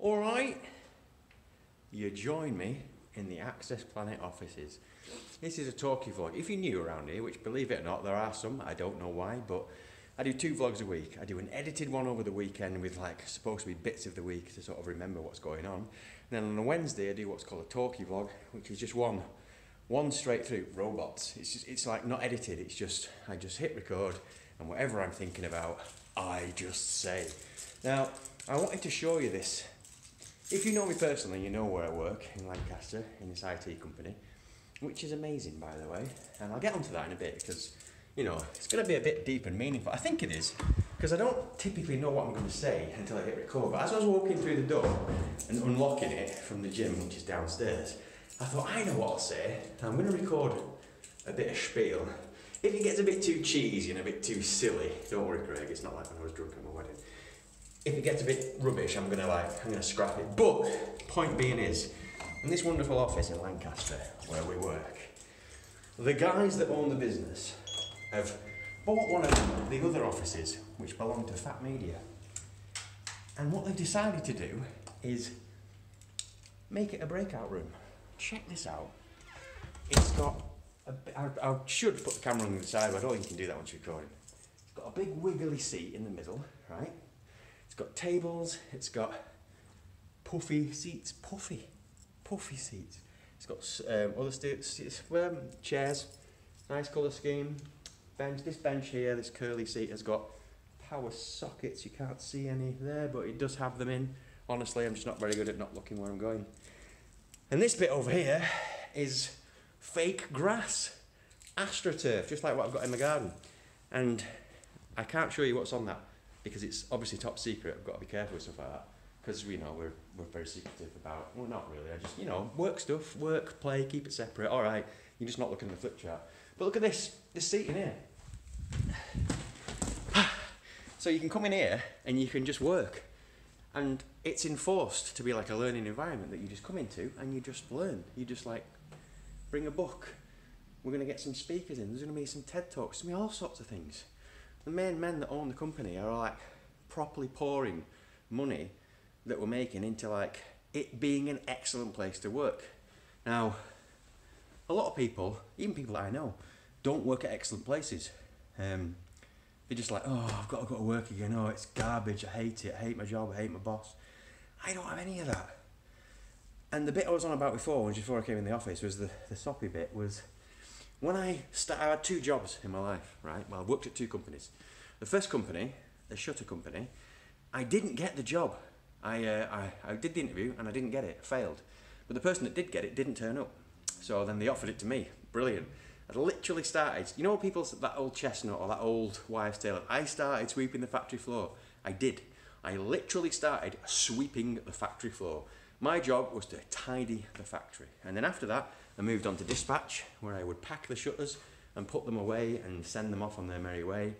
All right, you join me in the Access Planit offices. This is a talkie vlog. If you're new around here, which believe it or not, there are some, I don't know why, but I do two vlogs a week. I do an edited one over the weekend with like supposed to be bits of the week to sort of remember what's going on. And then on a Wednesday, I do what's called a talkie vlog, which is just one, one straight through robots. It's just, it's like not edited. It's just I just hit record, and whatever I'm thinking about, I just say. Now, I wanted to show you this if you know me personally, you know where I work in Lancaster in this IT company, which is amazing, by the way. And I'll get onto that in a bit because, you know, it's going to be a bit deep and meaningful. I think it is because I don't typically know what I'm going to say until I hit record. But as I was walking through the door and unlocking it from the gym, which is downstairs, I thought, I know what I'll say. I'm going to record a bit of spiel. If it gets a bit too cheesy and a bit too silly, don't worry, Craig, it's not like when I was drunk at my wedding if it gets a bit rubbish, I'm gonna like, I'm gonna scrap it. But point being is, in this wonderful office in Lancaster where we work, the guys that own the business have bought one of the other offices which belong to Fat Media. And what they've decided to do is make it a breakout room. Check this out. It's got a, I, I should put the camera on the side, but I don't think you can do that once you're recording. It's got a big wiggly seat in the middle, right? Got tables, it's got puffy seats, puffy, puffy seats. It's got um, other seats, um, chairs, nice colour scheme. Bench, this bench here, this curly seat has got power sockets. You can't see any there, but it does have them in. Honestly, I'm just not very good at not looking where I'm going. And this bit over here is fake grass, astroturf, just like what I've got in my garden. And I can't show you what's on that because it's obviously top secret. I've got to be careful with stuff like that because you know we're we're very secretive about. Well, not really. I just you know work stuff, work, play, keep it separate. All right, you're just not looking at the flip chart. But look at this, this seat in here. so you can come in here and you can just work, and it's enforced to be like a learning environment that you just come into and you just learn. You just like bring a book. We're going to get some speakers in. There's to be some TED talks. There's to be all sorts of things the main men that own the company are like properly pouring money that we're making into like it being an excellent place to work. Now, a lot of people, even people that I know, don't work at excellent places. Um, they're just like, oh, I've got to go to work again. Oh, it's garbage. I hate it. I hate my job. I hate my boss. I don't have any of that. And the bit I was on about before, just before I came in the office, was the, the soppy bit, was when I started, I had two jobs in my life, right? Well, I worked at two companies. The first company, the shutter company, I didn't get the job. I, uh, I, I did the interview and I didn't get it, failed. But the person that did get it didn't turn up. So then they offered it to me. Brilliant. I literally started, you know, people, that old chestnut or that old wives' tale, I started sweeping the factory floor. I did. I literally started sweeping the factory floor. My job was to tidy the factory. And then after that, I moved on to dispatch, where I would pack the shutters and put them away and send them off on their merry way.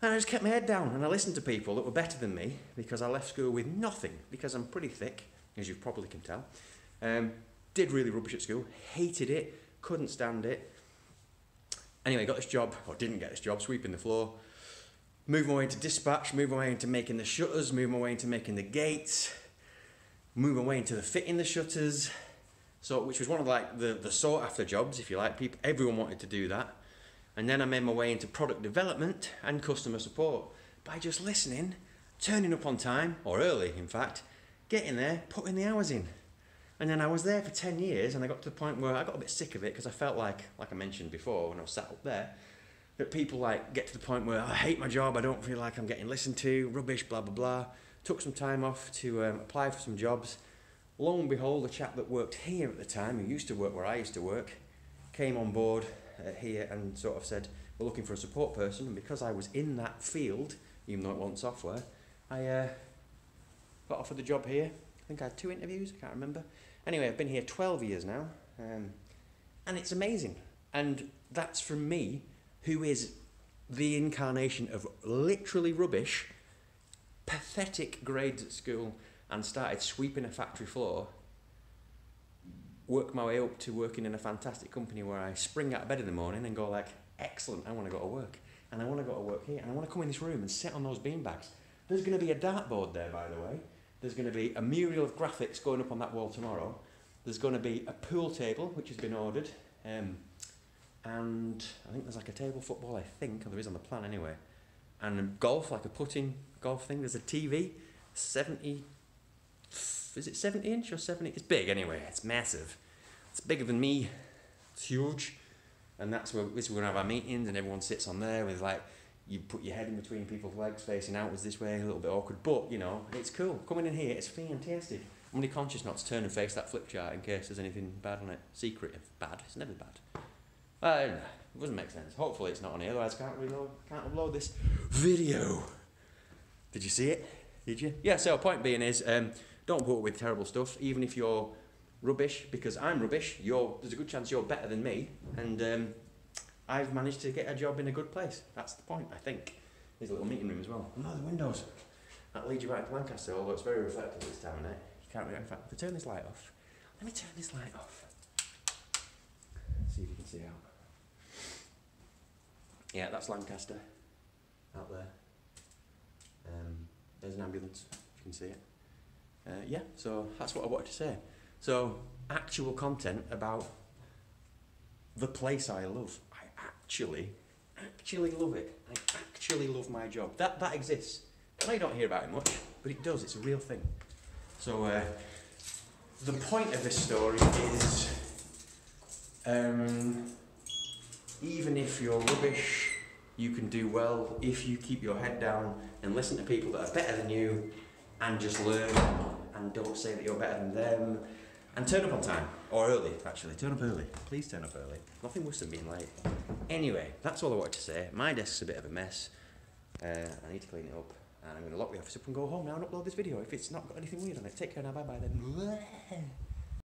And I just kept my head down and I listened to people that were better than me because I left school with nothing, because I'm pretty thick, as you probably can tell. Um, did really rubbish at school, hated it, couldn't stand it. Anyway, got this job, or didn't get this job, sweeping the floor. Moved my way into dispatch, moved my way into making the shutters, moved my way into making the gates, moved away into the fitting the shutters, so which was one of like the, the sought after jobs, if you like. People, everyone wanted to do that. And then I made my way into product development and customer support by just listening, turning up on time, or early in fact, getting there, putting the hours in. And then I was there for 10 years and I got to the point where I got a bit sick of it because I felt like, like I mentioned before when I was sat up there, that people like get to the point where I hate my job, I don't feel like I'm getting listened to, rubbish, blah, blah, blah. Took some time off to um, apply for some jobs Lo and behold, a chap that worked here at the time, who used to work where I used to work, came on board uh, here and sort of said, We're looking for a support person. And because I was in that field, even though it wasn't software, I uh, got offered the job here. I think I had two interviews, I can't remember. Anyway, I've been here 12 years now, um, and it's amazing. And that's from me, who is the incarnation of literally rubbish, pathetic grades at school, and started sweeping a factory floor, work my way up to working in a fantastic company where I spring out of bed in the morning and go like, excellent, I want to go to work. And I want to go to work here, and I want to come in this room and sit on those beanbags. There's going to be a dartboard there, by the way. There's going to be a mural of graphics going up on that wall tomorrow. There's going to be a pool table, which has been ordered. Um, and I think there's like a table football, I think, or there is on the plan anyway. And golf, like a putting golf thing. There's a TV, 70, is it 70 inch or 70? It's big anyway, it's massive. It's bigger than me, it's huge. And that's where this we're gonna have our meetings and everyone sits on there with like, you put your head in between people's legs facing outwards this way, a little bit awkward, but you know, it's cool. Coming in here, it's fantastic. I'm only conscious not to turn and face that flip chart in case there's anything bad on it. Secret if bad, it's never bad. I don't know. it doesn't make sense. Hopefully it's not on here, otherwise can't reload, can't upload this video. Did you see it? Did you? Yeah, so point being is, um, don't put up with terrible stuff, even if you're rubbish, because I'm rubbish, you're, there's a good chance you're better than me, and um, I've managed to get a job in a good place. That's the point, I think. There's a little meeting room as well. Oh, the windows. That leads you right to Lancaster, although it's very reflective this time of night. You can't really, in fact, if I turn this light off, let me turn this light off. See if you can see out. Yeah, that's Lancaster, out there. Um, there's an ambulance, if you can see it. Uh, yeah, so that's what I wanted to say. So, actual content about the place I love. I actually, actually love it. I actually love my job. That that exists. I don't hear about it much, but it does. It's a real thing. So, uh, the point of this story is, um, even if you're rubbish, you can do well if you keep your head down and listen to people that are better than you, and just learn and don't say that you're better than them. And turn up on time. Or early, actually. Turn up early. Please turn up early. Nothing worse than being late. Anyway, that's all I wanted to say. My desk's a bit of a mess. Uh, I need to clean it up. And I'm going to lock the office up and go home now and upload this video if it's not got anything weird on it. Take care now. Bye bye then.